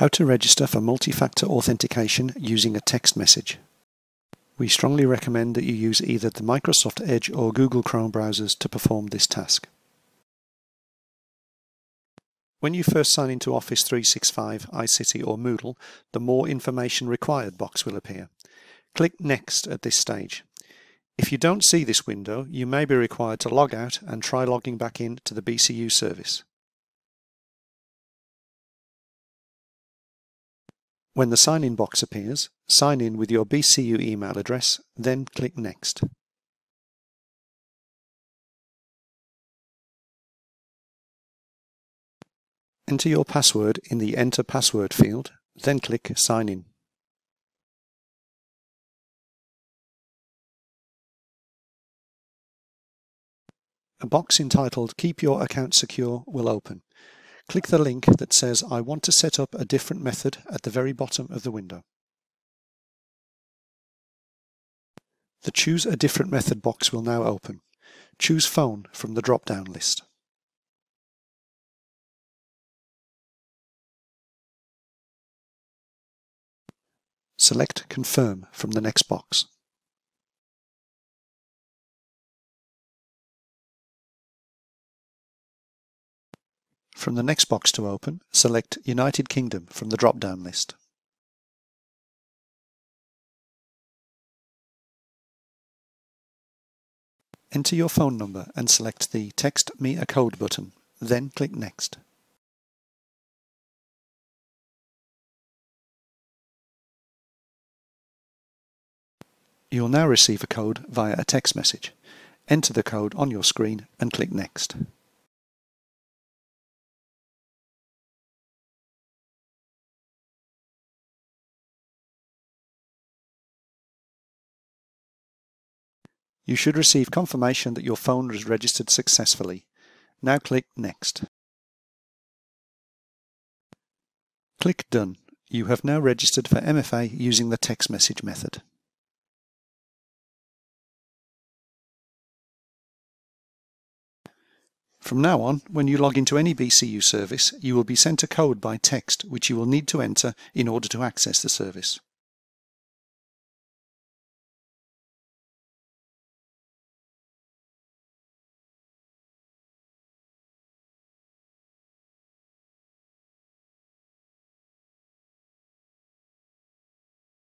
How to register for multi-factor authentication using a text message. We strongly recommend that you use either the Microsoft Edge or Google Chrome browsers to perform this task. When you first sign into Office 365, iCity or Moodle, the More Information Required box will appear. Click Next at this stage. If you don't see this window, you may be required to log out and try logging back in to the BCU service. When the sign-in box appears, sign in with your BCU email address, then click Next. Enter your password in the Enter Password field, then click Sign in. A box entitled Keep Your Account Secure will open. Click the link that says I want to set up a different method at the very bottom of the window. The Choose a Different Method box will now open. Choose Phone from the drop-down list. Select Confirm from the next box. From the next box to open, select United Kingdom from the drop-down list. Enter your phone number and select the Text me a code button, then click Next. You'll now receive a code via a text message. Enter the code on your screen and click Next. You should receive confirmation that your phone was registered successfully. Now click Next. Click Done. You have now registered for MFA using the text message method. From now on, when you log into any BCU service, you will be sent a code by text which you will need to enter in order to access the service.